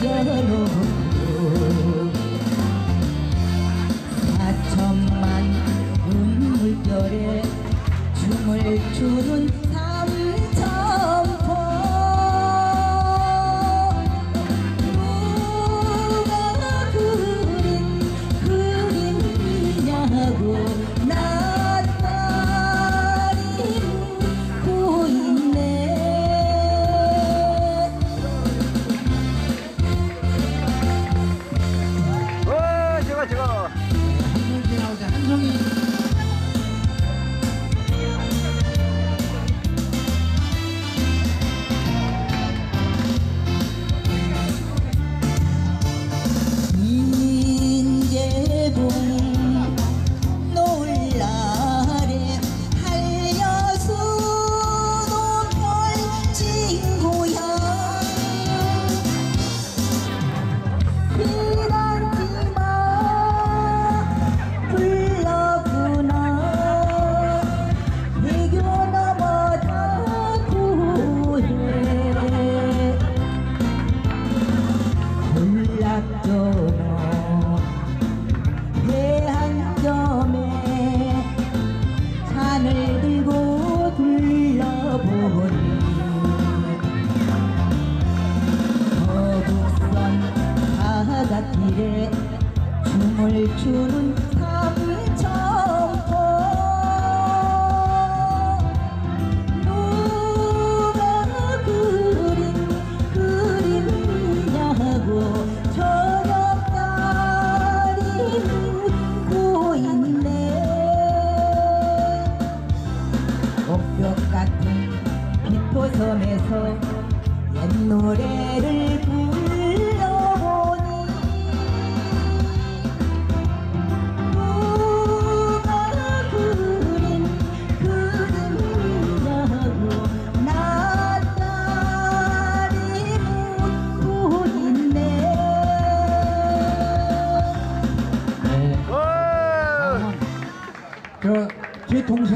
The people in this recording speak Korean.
together 춤을 추는 삼천포 누가 그린 그림이냐고 저녁달이 묻고 있네. 옥벽 같은 비포섬에서 옛 노래를 동생